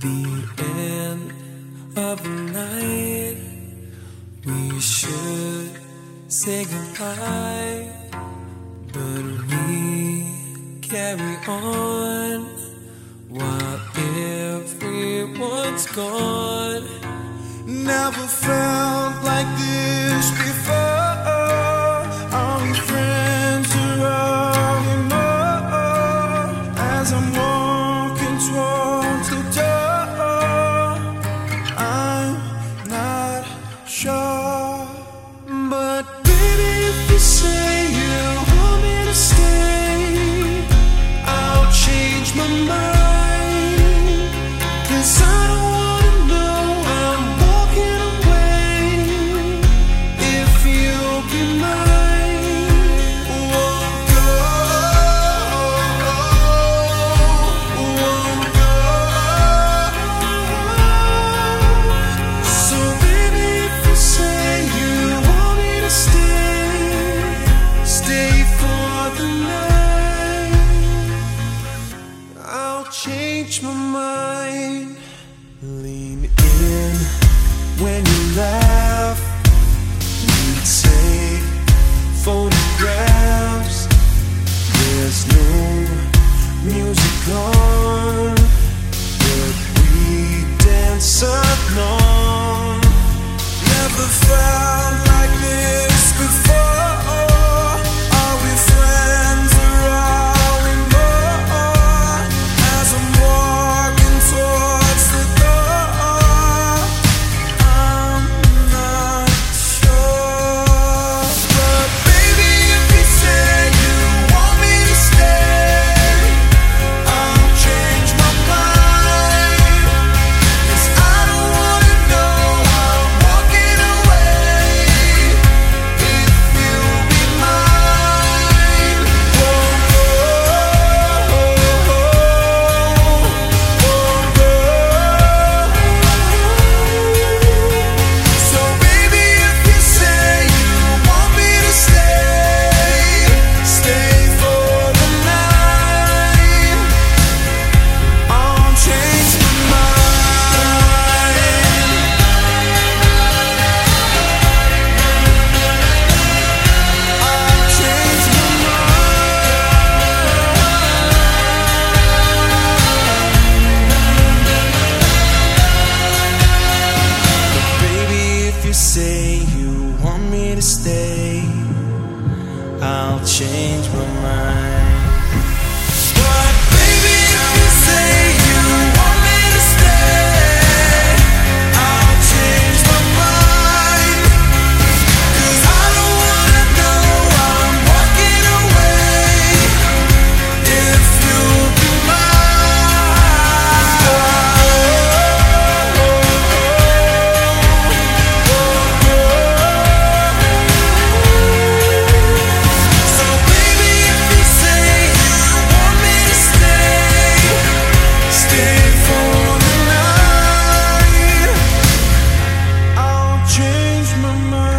the end of the night. We should say goodbye, but we carry on. While everyone's gone, never felt like this before. Are friends or are we more? As I'm walking toward. change my mind. Lean in when you laugh. you say. want me to stay, I'll change my mind. my mind.